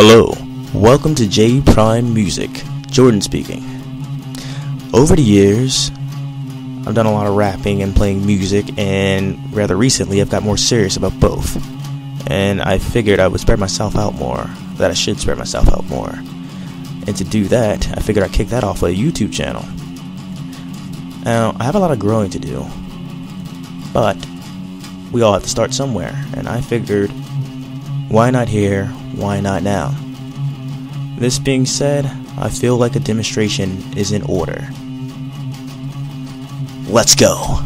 Hello, welcome to J Prime Music. Jordan speaking. Over the years, I've done a lot of rapping and playing music, and rather recently, I've got more serious about both. And I figured I would spread myself out more, that I should spread myself out more. And to do that, I figured I'd kick that off with a YouTube channel. Now, I have a lot of growing to do, but we all have to start somewhere, and I figured, why not here? Why not now? This being said, I feel like a demonstration is in order. Let's go!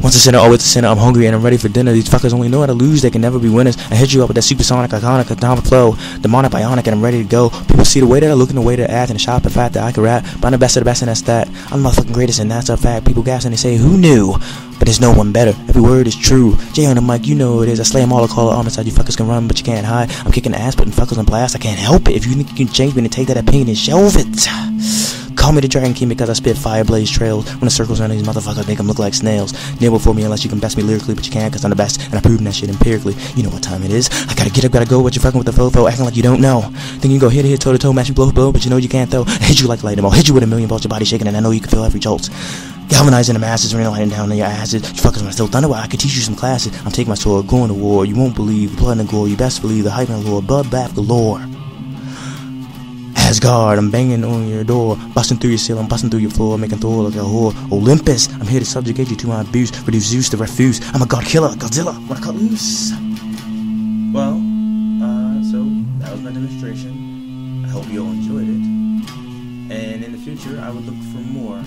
Once a sinner, always a sinner. I'm hungry and I'm ready for dinner. These fuckers only know how to lose, they can never be winners. I hit you up with that supersonic, iconic, atomic flow, demonic, bionic, and I'm ready to go. People see the way that I look and the way that I act and the shop, the fact that I can rap. But I'm the best of the best, and that's that. I'm the motherfucking greatest, and that's a fact. People gas and they say, Who knew? But there's no one better. Every word is true. Jay on the mic, you know it is. I slay them all, I call it arm inside. You fuckers can run, but you can't hide. I'm kicking ass, putting fuckers on blast. I can't help it. If you think you can change me, then take that opinion and shelve it. Call me the Dragon King because I spit fire blaze trails. When the circles around these motherfuckers, make them look like snails. Kneel before me unless you can best me lyrically, but you can't because I'm the best, and I'm proving that shit empirically. You know what time it is. I gotta get up, gotta go, but you're fucking with the fofo, acting like you don't know. Then you go hit, hit, toe to toe, match you blow, blow, but you know you can't though. I hit you like lightning, I'll hit you with a million volts, your body shaking, and I know you can feel every jolt. Galvanizing the masses, lighting down on your asses. You fuckers wanna still thunder, well, I can teach you some classes. I'm taking my sword, going to war. You won't believe, blood and gore. You best believe the hype and lore, blood bath galore. Asgard, I'm banging on your door, busting through your ceiling, busting through your floor, making Thor look like a whore. Olympus, I'm here to subjugate you to my abuse, reduce Zeus to refuse. I'm a god killer, Godzilla, wanna cut loose? Well, uh, so that was my demonstration. I hope you all enjoyed it. And in the future, I would look for more.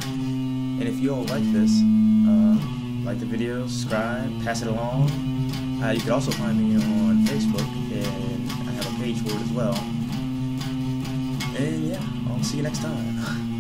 And if you all like this, uh, like the video, subscribe, pass it along. Uh, you can also find me on Facebook, and I have a page for it as well. And yeah, I'll see you next time.